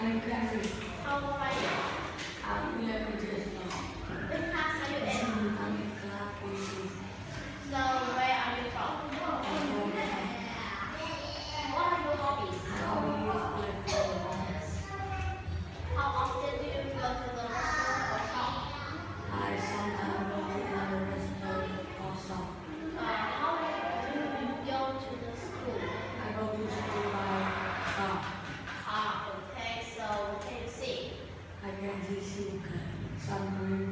I'm um, you? So, Some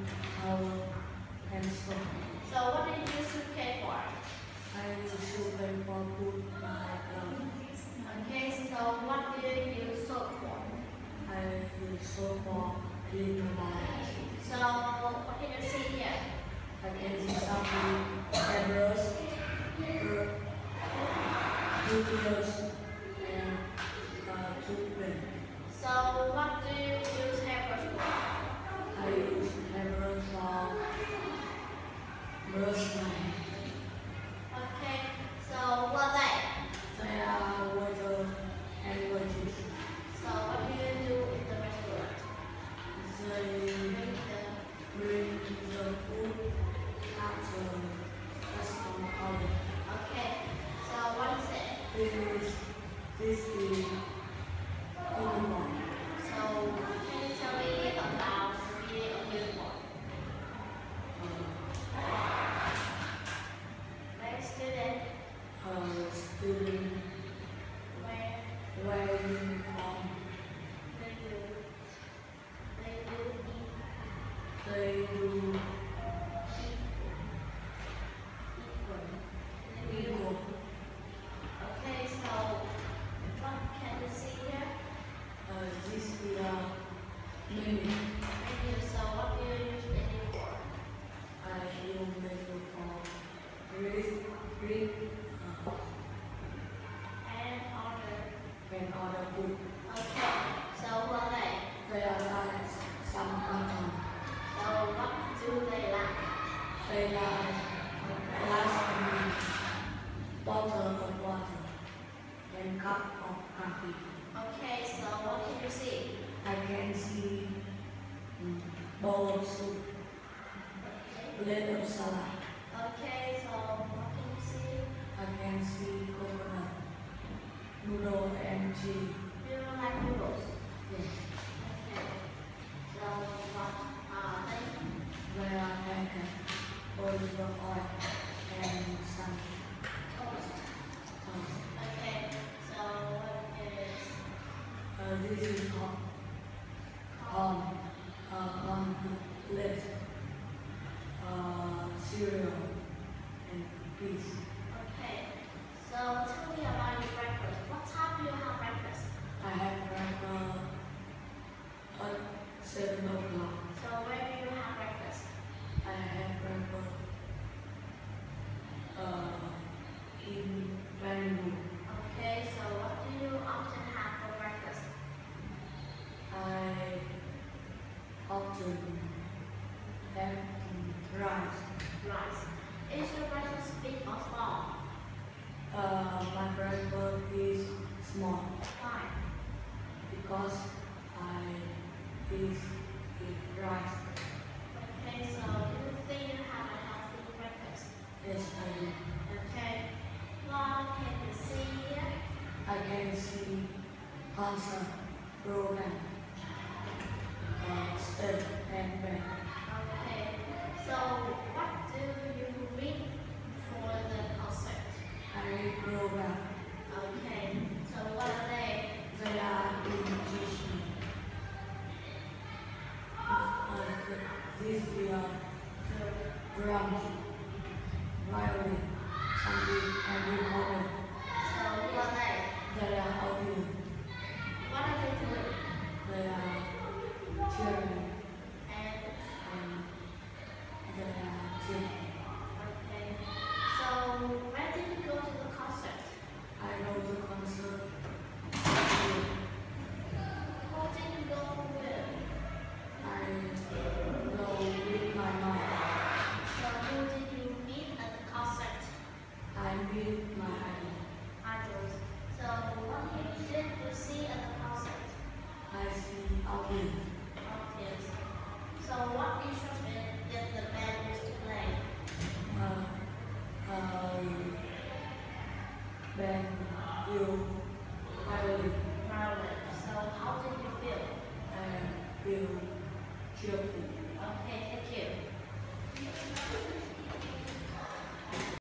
student, when, when and order food. Okay, so what they? They are like some cartoon. So what do they like? They like glass and bottle of water and cup of coffee. Okay, so what can you see? I can see um, bowl of soup, okay. plate of salad. Okay, so what can you see? I can see coconut. Noodle and chili. You don't like noodles? Yes. So, oil, and some toast. toast. Okay, so what is? Uh, this is hot. open, empty, rice. Rice. Is your brother big or small? Uh, my brother is small. Why? Because I is eat rice. Okay, so do you think you have a healthy breakfast? Yes, I do. Okay. What can you see here? I can see cancer, broken.